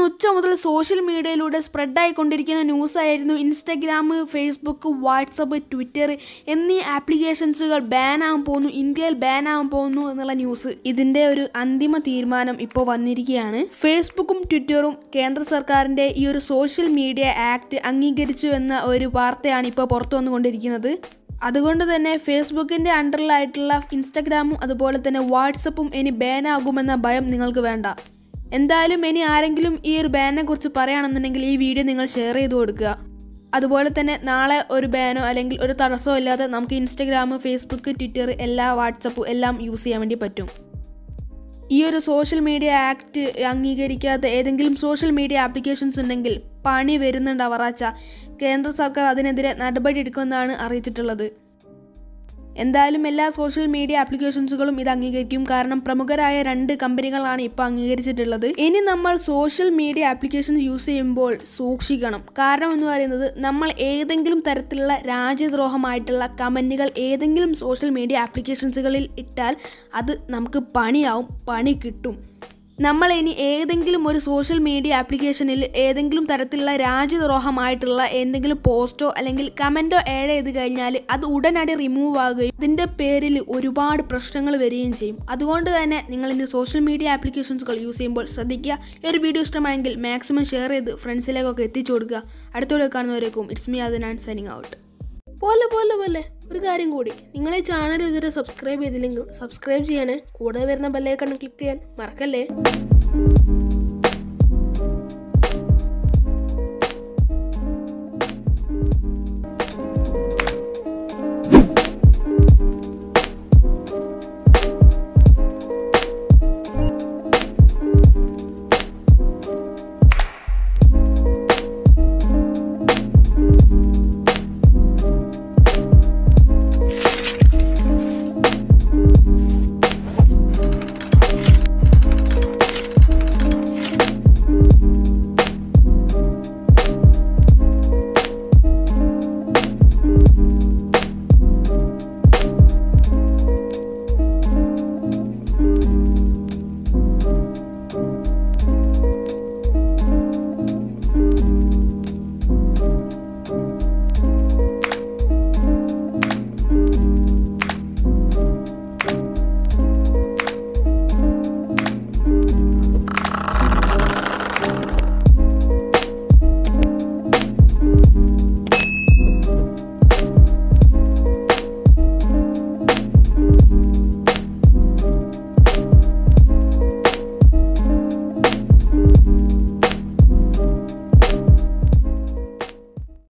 ഇന്ന് ഉച്ച മുതൽ സോഷ്യൽ മീഡിയയിലൂടെ സ്പ്രെഡായിക്കൊണ്ടിരിക്കുന്ന ന്യൂസായിരുന്നു ഇൻസ്റ്റഗ്രാം ഫേസ്ബുക്ക് വാട്സപ്പ് ട്വിറ്റർ എന്നീ ആപ്ലിക്കേഷൻസുകൾ ബാൻ പോകുന്നു ഇന്ത്യയിൽ ബാൻ പോകുന്നു എന്നുള്ള ന്യൂസ് ഇതിന്റെ ഒരു അന്തിമ തീരുമാനം ഇപ്പോൾ വന്നിരിക്കുകയാണ്. ഫേസ്ബുക്കും ട്വിറ്ററും കേന്ദ്ര സർക്കാരിന്റെ ഈ ഒരു സോഷ്യൽ മീഡിയ ആക്ട് അംഗീകരിച്ചു എന്ന ഒരു വാർത്തയാണ് ഇപ്പോൾ പുറത്തു വന്നുകൊണ്ടിരിക്കുന്നത്. അതുകൊണ്ട് തന്നെ ഫേസ്ബുക്കിന്റെ അണ്ടറിലായിട്ടുള്ള ഇൻസ്റ്റഗ്രാമും അതുപോലെ തന്നെ വാട്സപ്പും ഇനി ബാൻ ആകുമെന്ന ഭയം നിങ്ങൾക്ക് വേണ്ട. എന്തായാലും ഇനി ആരെങ്കിലും ഈ ഒരു ബാനിനെ കുറിച്ച് പറയുകയാണെന്നുണ്ടെങ്കിൽ ഈ വീഡിയോ നിങ്ങൾ ഷെയർ ചെയ്ത് കൊടുക്കുക. അതുപോലെ തന്നെ നാളെ ഒരു ബാനോ അല്ലെങ്കിൽ ഒരു തടസ്സമോ ഇല്ലാതെ നമുക്ക് ഇൻസ്റ്റഗ്രാം ഫേസ്ബുക്ക് ട്വിറ്റർ എല്ലാ വാട്സപ്പും എല്ലാം യൂസ് ചെയ്യാൻ വേണ്ടി പറ്റും. ഈ ഒരു സോഷ്യൽ മീഡിയ ആക്ട് അംഗീകരിക്കാത്ത ഏതെങ്കിലും സോഷ്യൽ മീഡിയ ആപ്ലിക്കേഷൻസ് ഉണ്ടെങ്കിൽ പണി വരുന്നുണ്ട് അവറാച്ച കേന്ദ്ര സർക്കാർ അതിനെതിരെ നടപടി എടുക്കുമെന്നാണ് അറിയിച്ചിട്ടുള്ളത്. എന്തായാലും എല്ലാ സോഷ്യൽ മീഡിയ ആപ്ലിക്കേഷൻസുകളും ഇത് അംഗീകരിക്കും. കാരണം പ്രമുഖരായ രണ്ട് കമ്പനികളാണ് ഇപ്പോൾ അംഗീകരിച്ചിട്ടുള്ളത്. ഇനി നമ്മൾ സോഷ്യൽ മീഡിയ ആപ്ലിക്കേഷൻ യൂസ് ചെയ്യുമ്പോൾ സൂക്ഷിക്കണം. കാരണം എന്ന് പറയുന്നത് നമ്മൾ ഏതെങ്കിലും തരത്തിലുള്ള രാജ്യദ്രോഹമായിട്ടുള്ള കമന്റുകൾ ഏതെങ്കിലും സോഷ്യൽ മീഡിയ ആപ്ലിക്കേഷൻസുകളിൽ ഇട്ടാൽ അത് നമുക്ക് പണിയാവും പണി കിട്ടും. നമ്മൾ ഇനി ഏതെങ്കിലും ഒരു സോഷ്യൽ മീഡിയ ആപ്ലിക്കേഷനിൽ ഏതെങ്കിലും തരത്തിലുള്ള രാജ്യദ്രോഹമായിട്ടുള്ള എന്തെങ്കിലും പോസ്റ്റോ അല്ലെങ്കിൽ കമന്റോ ആഡ് ചെയ്ത് കഴിഞ്ഞാൽ അത് ഉടനടി റിമൂവ് ആകുകയും ഇതിന്റെ പേരിൽ ഒരുപാട് പ്രശ്നങ്ങൾ വരികയും ചെയ്യും. അതുകൊണ്ട് തന്നെ നിങ്ങൾ ഇനി സോഷ്യൽ മീഡിയ ആപ്ലിക്കേഷൻസുകൾ യൂസ് ചെയ്യുമ്പോൾ ശ്രദ്ധിക്കുക. ഈ ഒരു വീഡിയോ ഇഷ്ടമായെങ്കിൽ മാക്സിമം ഷെയർ ചെയ്ത് ഫ്രണ്ട്സിലേക്കൊക്കെ എത്തിച്ചു കൊടുക്കുക. അടുത്തോടെ കാണുന്നവരേക്കും ഇറ്റ്സ് മീ അതിനാൻ സൈനിങ് ഔട്ട് പോലെ പോലെ പോലെ. ഒരു കാര്യം കൂടി. നിങ്ങളെ ചാനൽ ഇതുവരെ സബ്സ്ക്രൈബ് ചെയ്തില്ലെങ്കിൽ സബ്സ്ക്രൈബ് ചെയ്യണേ. കൂടെ വരുന്ന ബെല്ലൈക്കൺ ക്ലിക്ക് ചെയ്യാൻ മറക്കല്ലേ?